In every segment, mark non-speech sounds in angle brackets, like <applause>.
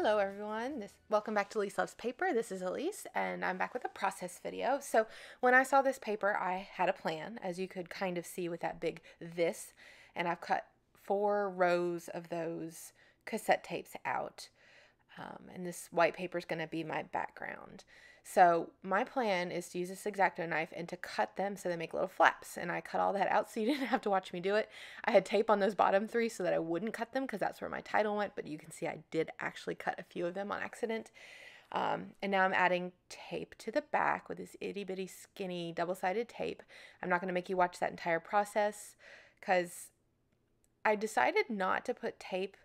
Hello everyone, this, welcome back to Elise Loves Paper. This is Elise and I'm back with a process video. So when I saw this paper, I had a plan, as you could kind of see with that big this, and I've cut four rows of those cassette tapes out. Um, and this white paper is going to be my background. So my plan is to use this X-Acto knife and to cut them so they make little flaps. And I cut all that out <laughs> so you didn't have to watch me do it. I had tape on those bottom three so that I wouldn't cut them because that's where my title went. But you can see I did actually cut a few of them on accident. Um, and now I'm adding tape to the back with this itty bitty skinny double-sided tape. I'm not going to make you watch that entire process because I decided not to put tape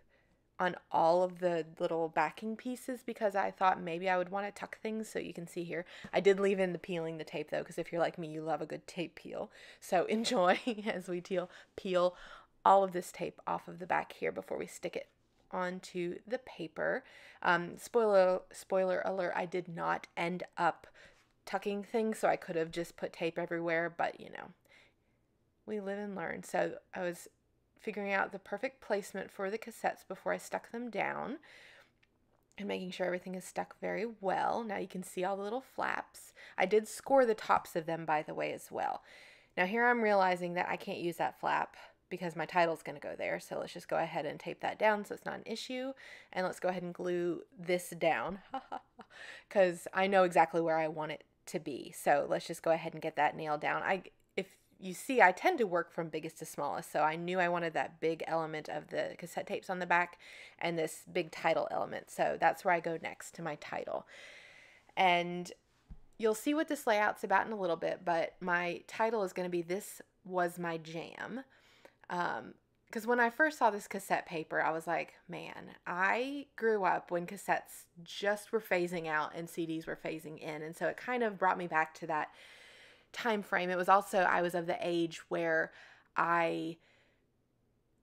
on all of the little backing pieces because I thought maybe I would want to tuck things so you can see here. I did leave in the peeling the tape though because if you're like me you love a good tape peel. So <laughs> enjoy as we peel, peel all of this tape off of the back here before we stick it onto the paper. Um, spoiler, spoiler alert, I did not end up tucking things so I could have just put tape everywhere but you know we live and learn. So I was figuring out the perfect placement for the cassettes before I stuck them down and making sure everything is stuck very well. Now you can see all the little flaps. I did score the tops of them by the way as well. Now here I'm realizing that I can't use that flap because my title's going to go there. So let's just go ahead and tape that down so it's not an issue. And let's go ahead and glue this down <laughs> because I know exactly where I want it to be. So let's just go ahead and get that nailed down. I you see, I tend to work from biggest to smallest. So I knew I wanted that big element of the cassette tapes on the back and this big title element. So that's where I go next to my title. And you'll see what this layout's about in a little bit, but my title is going to be This Was My Jam. Um, because when I first saw this cassette paper, I was like, man, I grew up when cassettes just were phasing out and CDs were phasing in. And so it kind of brought me back to that time frame. It was also I was of the age where I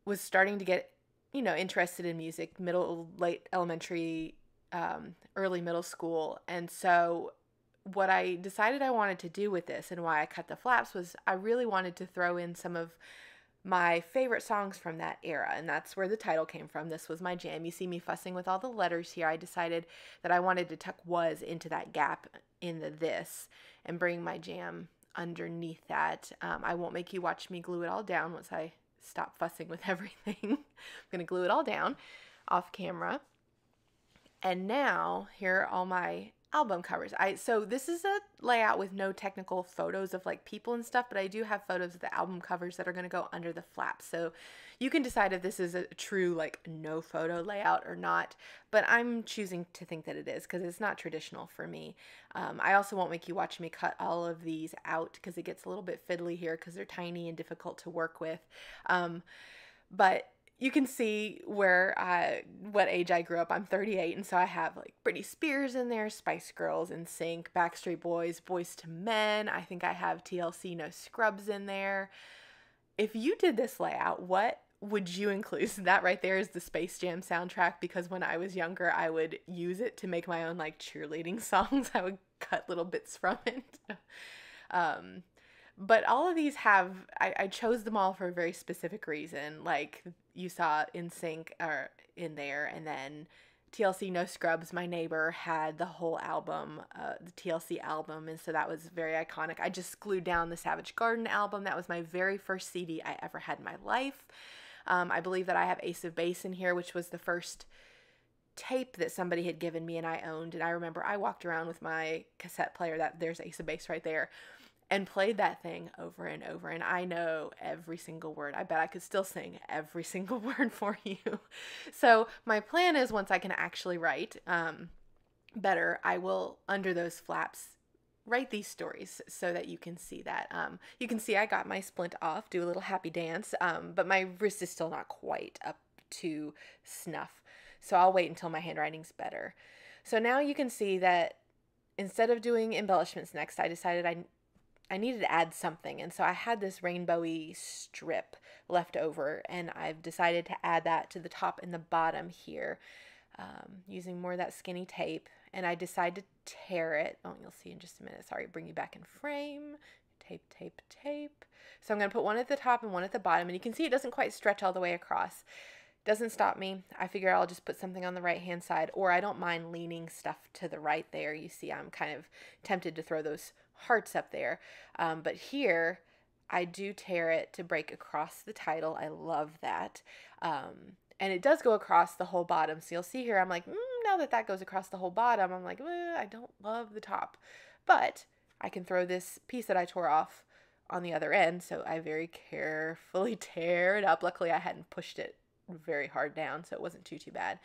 was starting to get, you know, interested in music, middle, late elementary, um, early middle school. And so what I decided I wanted to do with this and why I cut the flaps was I really wanted to throw in some of my favorite songs from that era and that's where the title came from this was my jam you see me fussing with all the letters here i decided that i wanted to tuck was into that gap in the this and bring my jam underneath that. Um, I won't make you watch me glue it all down once I stop fussing with <laughs> everything. I'm going to glue it all down off camera. And now here are all my album covers. I so this is a layout with no technical photos of like people and stuff, but I do have photos of the album covers that are going to go under the flap. So you can decide if this is a true like no photo layout or not, but I'm choosing to think that it is because it's not traditional for me. Um, I also won't make you watch me cut all of these out because it gets a little bit fiddly here because they're tiny and difficult to work with. Um, but you can see where I what age I grew up. I'm 38, and so I have like Britney Spears in there, Spice Girls, NSYNC, Backstreet Boys, Boyz II Men. I think I have TLC, No Scrubs in there. If you did this layout, what would you include? So <laughs> that right there is the Space Jam soundtrack because when I was younger, I would use it to make my own like cheerleading <laughs> songs. I would cut little bits from it. <laughs> um, but all of these have I, I chose them all for a very specific reason like you saw NSYNC or in there and then TLC No Scrubs, my neighbor had the whole album, uh, the TLC album, and so that was very iconic. I just glued down the Savage Garden album. That was my very first CD I ever had in my life. Um, I believe that I have Ace of Base in here, which was the first tape that somebody had given me and I owned. And I remember I walked around with my cassette player. That there's Ace of Base right there and played that thing over and over. And I know every single word. I bet I could still sing every <laughs> single word for you. So, my plan is once I can actually write um, better, I will, under those flaps, write these stories so that you can see that. Um, you can see I got my splint off, do a little happy dance, um, but my wrist is still not quite up to snuff. So, I'll wait until my handwriting's better. So, now you can see that instead of doing embellishments next, I decided I I needed to add something. And so I had this rainbowy strip left over, and I've decided to add that to the top and the bottom here um, using more of that skinny tape. And I decided to tear it. Oh, you'll see in just a minute. Sorry, bring you back in frame. Tape, tape, tape. So I'm going to put one at the top and one at the bottom. And you can see it doesn't quite stretch all the way across. Doesn't stop me. I figure I'll just put something on the right hand side, or I don't mind leaning stuff to the right there. You see, I'm kind of tempted to throw those hearts up there. Um, but here, I do tear it to break across the title. I love that. Um, and it does go across the whole bottom. So you'll see here, I'm like, mm, now that that goes across the whole bottom, I'm like, I don't love the top. But I can throw this piece that I tore off on the other end. So I very carefully <laughs> tear it up. Luckily, I hadn't pushed it very hard down, so it wasn't too, too bad.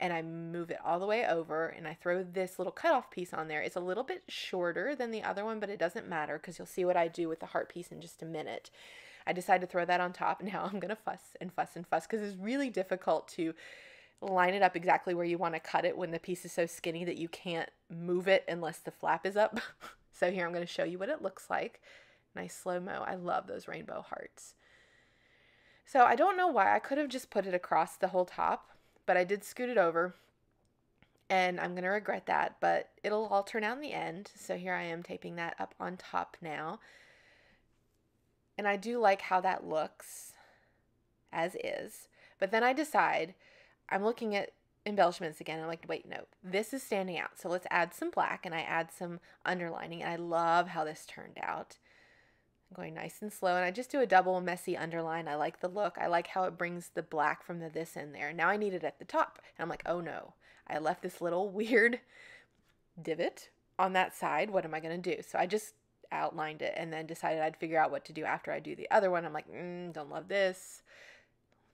And I move it all the way over and I throw this little cutoff piece on there. It's a little bit shorter than the other one, but it doesn't matter because you'll see what I do with the heart piece in just a minute. I decided to throw that on top. <laughs> Now I'm going to fuss and fuss and fuss because it's really difficult to line it up exactly where you want to cut it when the piece is so skinny that you can't move it unless the flap is up. <laughs> so here I'm going to show you what it looks like. Nice slow-mo. I love those rainbow hearts. So I don't know why. I could have just put it across the whole top, but I did scoot it over. And I'm going to regret that, but it'll all turn out in the end. So here I am taping that up on top now. And I do like how that looks as is. But then I decide, I'm looking at embellishments again. I'm like, wait, no, this is standing out. So let's add some black and I add some underlining. And I love how this turned out. I'm going nice and slow and I just do a double messy underline. I like the look. I like how it brings the black from the this in there. Now I need it at the top. And I'm like, oh no, I left this little <laughs> weird divot on that side. What am I going to do? So I just outlined it and then decided I'd figure out what to do after I do the other one. I'm like, mm, don't love this.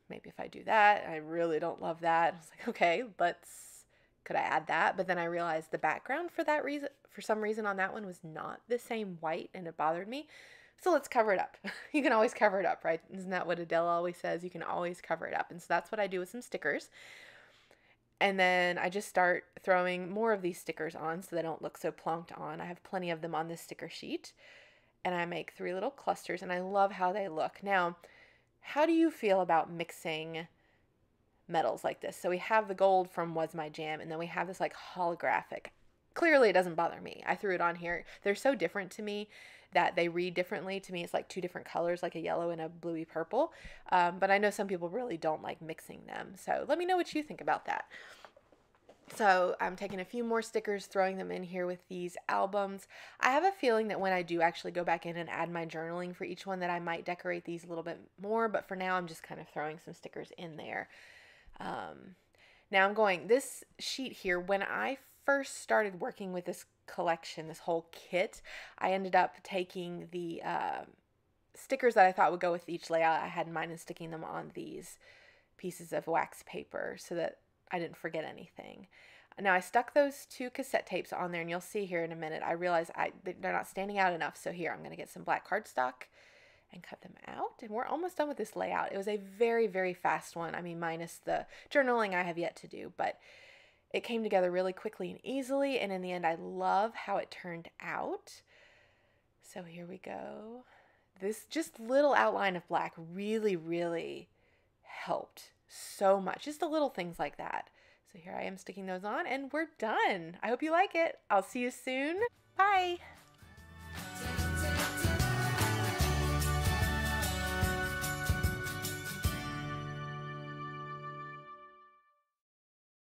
Maybe if I do that, I really don't love that. I was like, okay, let's, could I add that? But then I realized the background for that reason, for some reason on that one was not the same white and it bothered me. So let's cover it up. <laughs> you can always cover it up, right? Isn't that what Adele always says? You can always cover it up. And so that's what I do with some stickers. And then I just start throwing more of these stickers on so they don't look so plonked on. I have plenty of them on this sticker sheet. And I make three little clusters and I love how they look. Now, how do you feel about mixing metals like this? So we have the gold from Was My Jam and then we have this like holographic. Clearly it doesn't bother me. I threw it on here. They're so different to me that they read differently. To me, it's like two different colors, like a yellow and a bluey purple. Um, but I know some people really don't like mixing them. So let me know what you think about that. So I'm taking a few more stickers, throwing them in here with these albums. I have a feeling that when I do actually go back in and add my journaling for each one that I might decorate these a little bit more, but for now I'm just kind of throwing some stickers in there. Um, now I'm going, this sheet here, when I first started working with this collection, this whole kit, I ended up taking the uh, stickers that I thought would go with each layout I had in mind and sticking them on these pieces of wax paper so that I didn't forget anything. Now I stuck those two cassette tapes on there and you'll see here in a minute I realize I they're not standing out enough so here I'm going to get some black cardstock and cut them out and we're almost done with this layout. It was a very very fast one. I mean minus the journaling I have yet to do but it came together really quickly and easily, and in the end, I love how it turned out. So here we go. This just little outline of black really, really helped so much. Just the little things like that. So here I am sticking those on, and we're done. I hope you like it. I'll see you soon. Bye.